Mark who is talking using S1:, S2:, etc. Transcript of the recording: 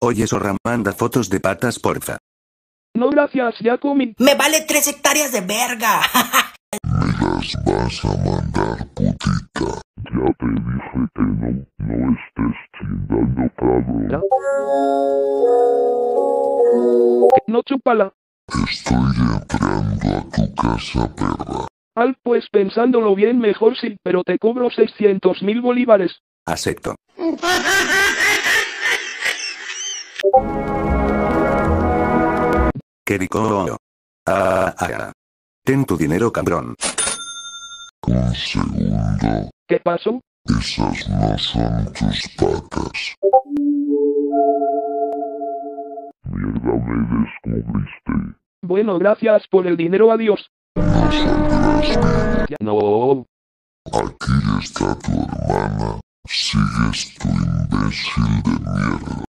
S1: Oye Zorra, manda fotos de patas porfa.
S2: No gracias, ya comí.
S3: Me vale tres hectáreas de verga.
S4: Me las vas a mandar, putita. Ya te dije que no, no estés chingando, cabrón.
S2: No chúpala.
S4: Estoy entrando a tu casa, perra.
S2: Al pues pensándolo bien mejor sí, pero te cobro 600 mil bolívares.
S1: Acepto. Rico. Ah, ah, ah. Ten tu dinero, cabrón.
S4: Un segundo.
S2: ¿Qué pasó?
S4: Esas no son tus patas. Mierda, me descubriste.
S2: Bueno, gracias por el dinero, adiós.
S4: No saldrás bien.
S2: No.
S4: Aquí está tu hermana. Sigues tu imbécil de mierda.